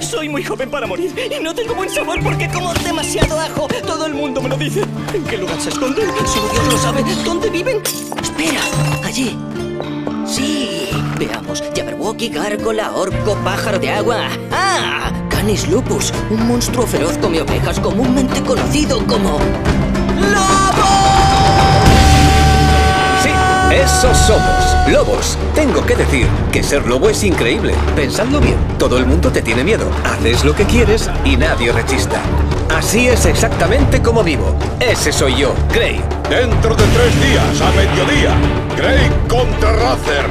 Soy muy joven para morir y no tengo buen sabor porque como demasiado ajo. Todo el mundo me lo dice. ¿En qué lugar se esconden? Solo Dios lo sabe. ¿Dónde viven? Espera, allí. Sí, veamos. Jabberwocky, gárgola, orco, pájaro de agua. ¡Ah! Canis lupus, un monstruo feroz come ovejas comúnmente conocido como... ¡Lobo! Esos somos, lobos. Tengo que decir que ser lobo es increíble. Pensadlo bien, todo el mundo te tiene miedo. Haces lo que quieres y nadie rechista. Así es exactamente como vivo. Ese soy yo, Gray. Dentro de tres días, a mediodía, Grey contra Rather.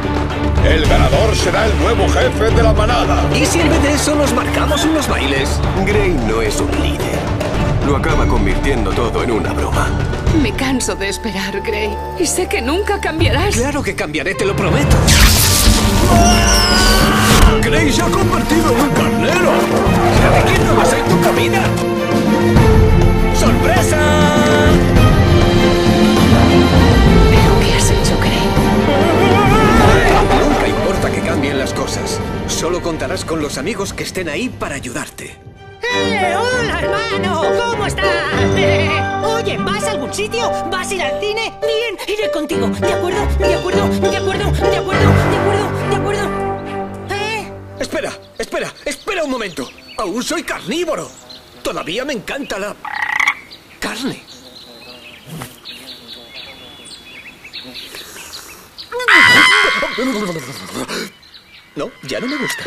El ganador será el nuevo jefe de la manada. ¿Y si en vez de eso nos marcamos unos bailes? Gray no es un líder. Lo acaba convirtiendo todo en una broma. Me canso de esperar, Gray. Y sé que nunca cambiarás. Claro que cambiaré, te lo prometo. Gray se ha convertido en un carnero. ¿De qué nueva secta camina? ¡Sorpresa! ¿Pero qué has hecho, Gray? Nunca importa que cambien las cosas. Solo contarás con los amigos que estén ahí para ayudarte. ¡Hola, hermano! ¿Cómo estás? Oye, ¿vas a algún sitio? ¿Vas a ir al cine? Bien, iré contigo. ¿De acuerdo? ¿De acuerdo? ¿De acuerdo? ¿De acuerdo? ¿De acuerdo? ¿De acuerdo? ¿Eh? Espera, espera, espera un momento. Aún soy carnívoro. Todavía me encanta la carne. No, ya no me gusta.